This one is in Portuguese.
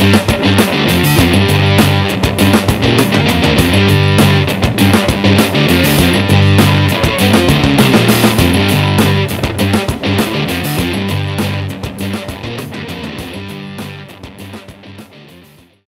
Música